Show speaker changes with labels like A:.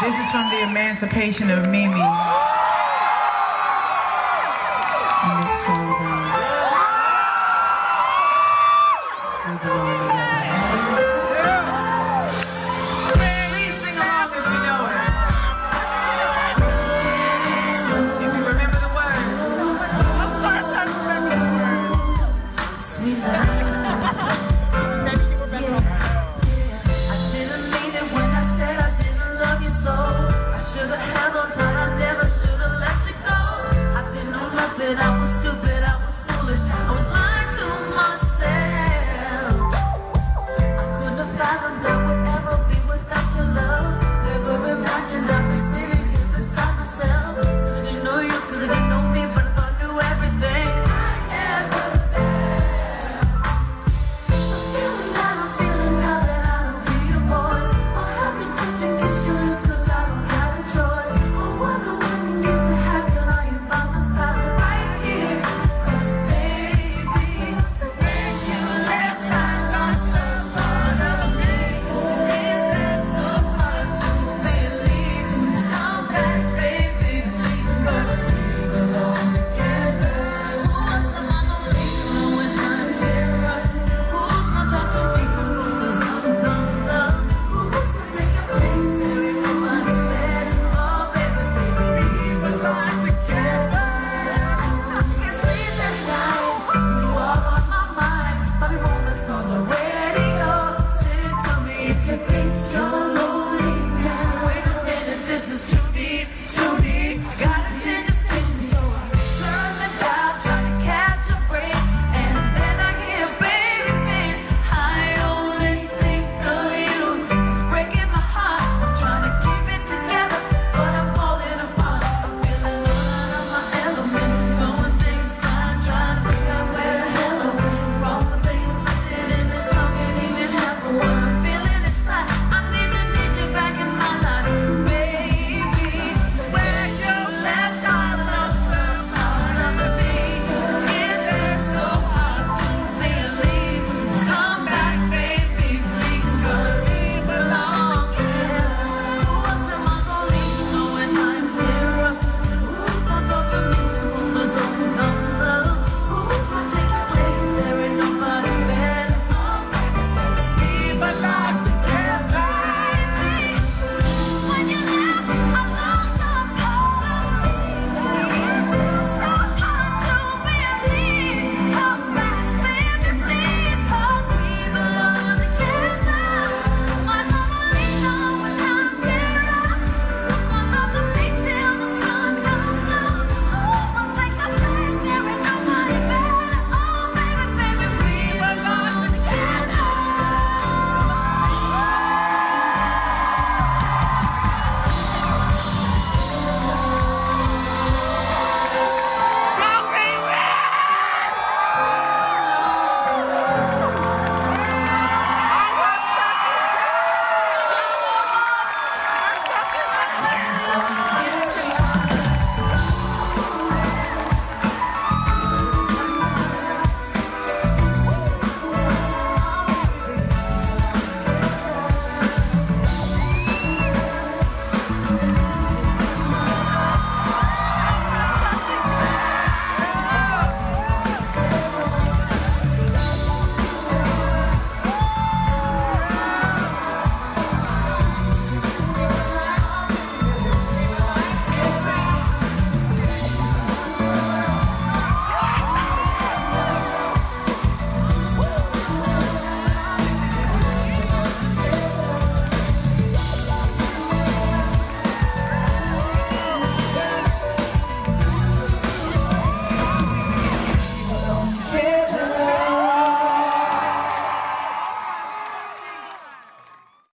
A: This is from The Emancipation of Mimi. And it's called uh, We Belong. that I was